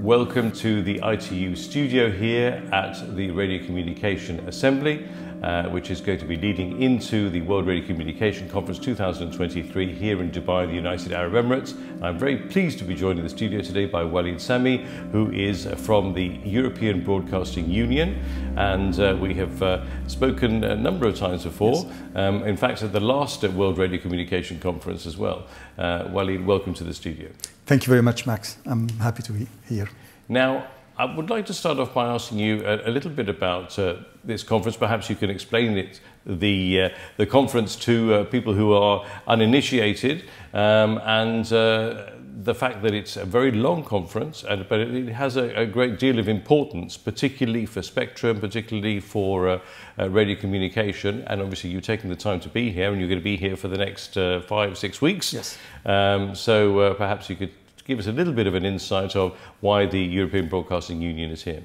Welcome to the ITU studio here at the Radio Communication Assembly, uh, which is going to be leading into the World Radio Communication Conference 2023 here in Dubai, the United Arab Emirates. I'm very pleased to be joined in the studio today by Walid Sami, who is from the European Broadcasting Union. And uh, we have uh, spoken a number of times before, yes. um, in fact, at the last World Radio Communication Conference as well. Uh, Walid, welcome to the studio. Thank you very much, Max. I'm happy to be here. Now, I would like to start off by asking you a, a little bit about uh, this conference. Perhaps you can explain it, the, uh, the conference to uh, people who are uninitiated um, and uh, the fact that it's a very long conference, and, but it has a, a great deal of importance, particularly for Spectrum, particularly for uh, uh, radio communication. And obviously, you're taking the time to be here, and you're going to be here for the next uh, five, six weeks. Yes. Um, so uh, perhaps you could give us a little bit of an insight of why the European Broadcasting Union is here.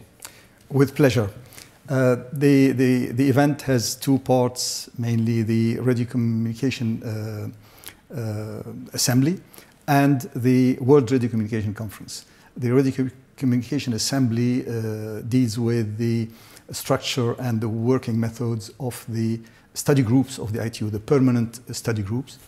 With pleasure. Uh, the, the, the event has two parts, mainly the Radio Communication uh, uh, Assembly and the World Radio Communication Conference. The Radio Communication Assembly uh, deals with the structure and the working methods of the study groups of the ITU, the permanent study groups.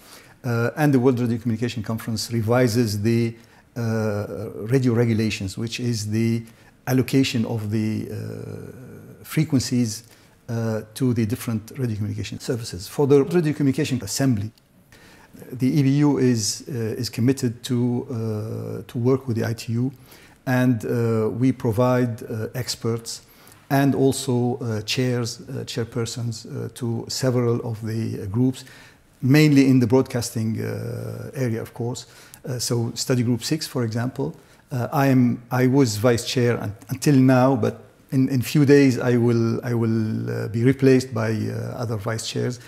Uh, and the World Radio Communication Conference revises the radio regulations, which is the allocation of the uh, frequencies uh, to the different radio communication services. For the radio communication assembly, the EBU is, uh, is committed to, uh, to work with the ITU and uh, we provide experts and also chairs, chairpersons to several of the groups, mainly in the broadcasting uh, area, of course. Uh, so study group six, for example, uh, I, am, I was vice chair until now, but in, in few days I will, I will be replaced by other vice chairs.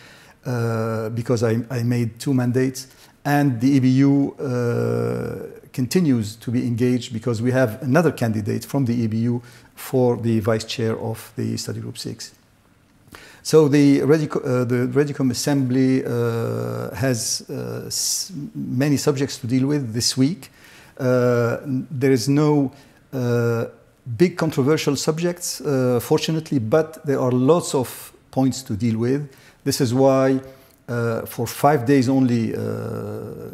Uh, because I, I, made two mandates. And the EBU uh, continues to be engaged because we have another candidate from the EBU for the vice chair of the study group 6. So the, Redico, uh, the Redicom Assembly uh, has uh, many subjects to deal with this week. Uh, there is no big controversial subjects, fortunately, but there are lots of points to deal with. This is why uh, for five days only uh,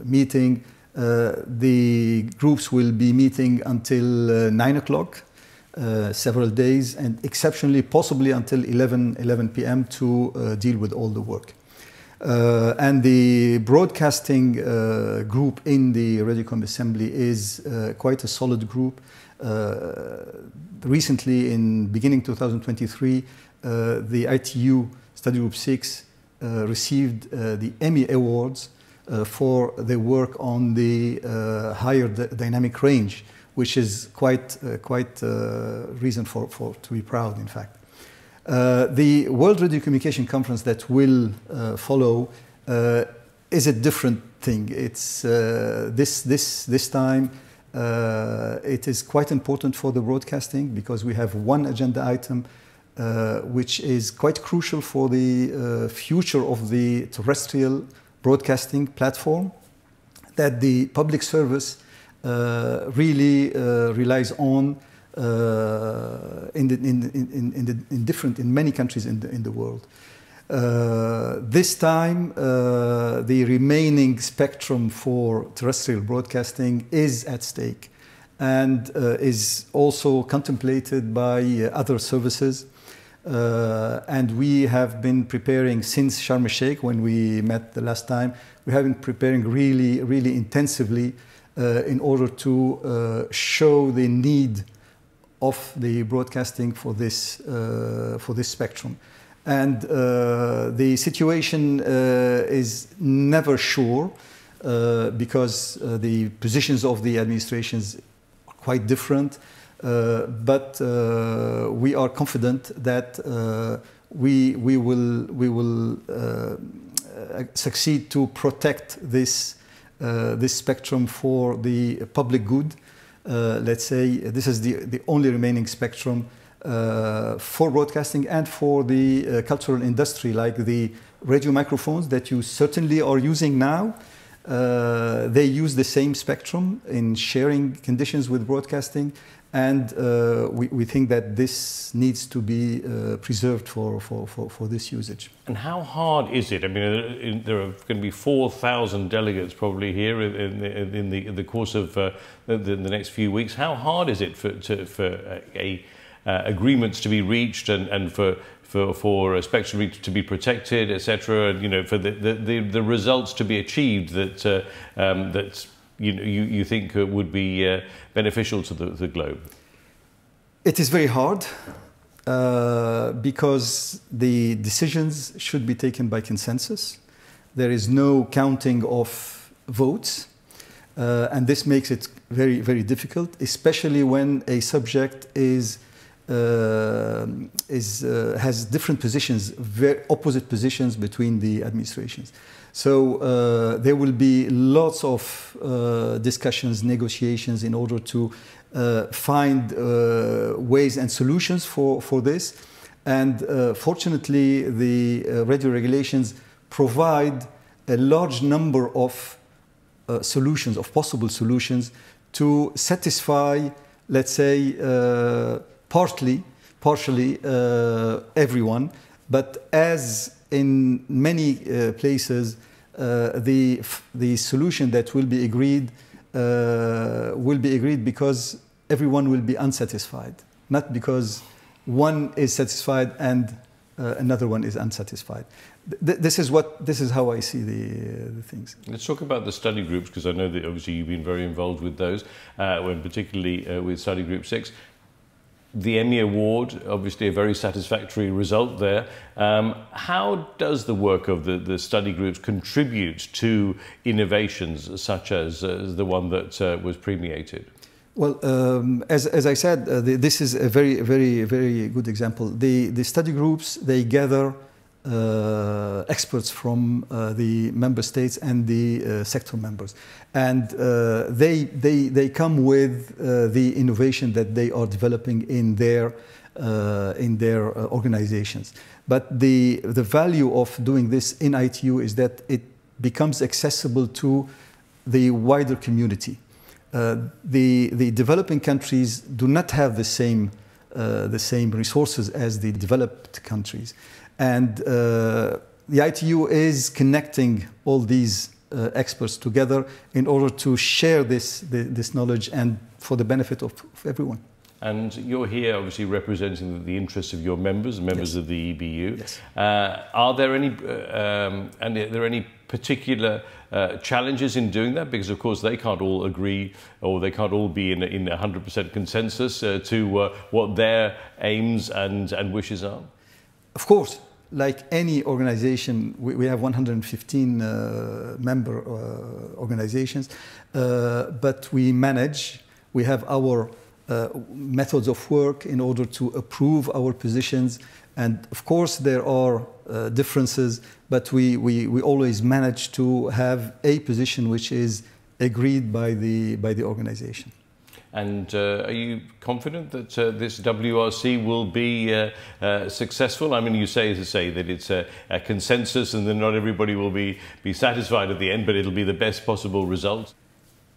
meeting, uh, the groups will be meeting until uh, 9 o'clock, uh, several days, and exceptionally possibly until 11, 11 p.m. to uh, deal with all the work. and the broadcasting group in the Redicom Assembly is quite a solid group. recently, in beginning 2023, the ITU Study Group 6 uh, received uh, the Emmy Awards uh, for their work on the higher dynamic range, which is quite, quite reason for, for, to be proud, in fact. the World Radio Communication Conference that will follow is a different thing. It's this, this, this time uh, it is quite important for the broadcasting because we have one agenda item uh, which is quite crucial for the uh, future of the terrestrial broadcasting platform that the public service uh, really uh, relies on uh, in, the, in, in, in, the, in, different in many countries in the, in the world. Uh, this time, the remaining spectrum for terrestrial broadcasting is at stake and is also contemplated by other services uh, and we have been preparing since Sharm el-Sheikh when we met the last time. We have been preparing really, really intensively uh, in order to uh, show the need of the broadcasting for this, uh, for this spectrum. And uh, the situation uh, is never sure because the positions of the administrations are quite different. Uh, but uh, we are confident that uh, we, we will, we will succeed to protect this, this spectrum for the public good. let's say this is the, the only remaining spectrum uh, for broadcasting and for the uh, cultural industry, like the radio microphones that you certainly are using now, Uh, they use the same spectrum in sharing conditions with broadcasting, and uh, we, we, think that this needs to be uh, preserved for, for, for, for, this usage. And how hard is it? I mean, uh, there are going to be 4,000 delegates probably here in, in, in, the, in the course of uh, the, the, next few weeks. How hard is it for, to, for a, agreements to be reached and, and for for, for spectrum to be protected, etc. You know, for the, the, the, results to be achieved that uh, um, that you, you, you think would be uh, beneficial to the, the globe. It is very hard uh, because the decisions should be taken by consensus. There is no counting of votes. Uh, and this makes it very, very difficult, especially when a subject is uh, is, uh, has different positions, very opposite positions between the administrations. So uh, there will be lots of uh, discussions, negotiations in order to uh, find uh, ways and solutions for, for this. And fortunately, the radio regulations provide a large number of solutions, of possible solutions, to satisfy, let's say, partly, partially uh, everyone, but as in many uh, places, uh, the, the solution that will be agreed will be agreed because everyone will be unsatisfied, not because one is satisfied and uh, another one is unsatisfied. Th this is what this is how I see the, uh, the things. Let's talk about the study groups because I know that obviously you've been very involved with those, uh, when particularly with study group six the Emmy Award, obviously a very satisfactory result there. Um, how does the work of the, the study groups contribute to innovations such as uh, the one that uh, was premiated? Well, um, as, as I said, uh, the, this is a very, very, very good example. The, the study groups, they gather experts from uh, the member states and the uh, sector members. And they, they, they come with the innovation that they are developing in their, in their organizations. But the, the value of doing this in ITU is that it becomes accessible to the wider community. Uh, the, the developing countries do not have the same, uh, the same resources as the developed countries. And uh, the ITU is connecting all these uh, experts together in order to share this, this knowledge and for the benefit of, of everyone. And you're here obviously representing the interests of your members, members yes. of the EBU. Yes. Uh, are there any, uh, um, and are there any particular uh, challenges in doing that? Because of course they can't all agree or they can't all be in, in 100% consensus uh, to uh, what their aims and, and wishes are. Of course, like any organization, we, we have 115 uh, member uh, organizations, uh, but we manage, we have our uh, methods of work in order to approve our positions. And of course, there are uh, differences, but we, we, we always manage to have a position which is agreed by the, by the organization. And uh, are you confident that uh, this WRC will be uh, uh, successful? I mean, you say to say that it's a, a, consensus and that not everybody will be, be satisfied at the end, but it'll be the best possible result.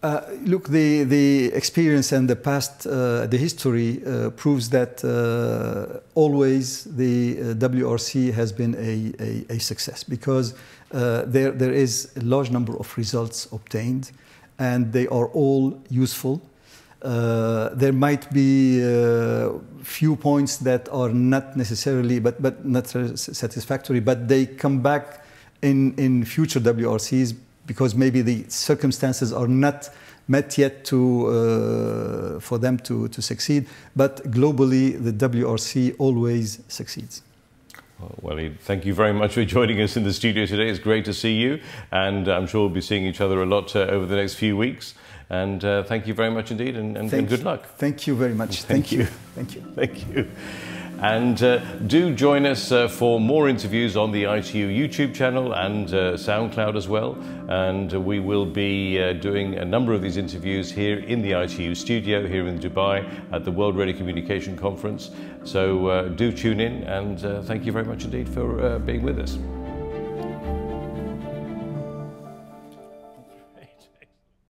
Uh, look, the, the experience and the past, uh, the history proves that always the WRC has been a, a, a success because there, there is a large number of results obtained and they are all useful uh, there might be uh, few points that are not necessarily, but, but not satisfactory, but they come back in, in future WRCs because maybe the circumstances are not met yet to, uh, for them to, to succeed. But globally, the WRC always succeeds. Well, thank you very much for joining us in the studio today. It's great to see you, and I'm sure we'll be seeing each other a lot uh, over the next few weeks. And uh, thank you very much indeed, and, and, and good luck. Thank you very much. Thank, thank you. you. Thank you. Thank you. And uh, do join us uh, for more interviews on the ITU YouTube channel and uh, SoundCloud as well. And we will be uh, doing a number of these interviews here in the ITU studio here in Dubai at the World Radio Communication Conference. So uh, do tune in and uh, thank you very much indeed for being with us.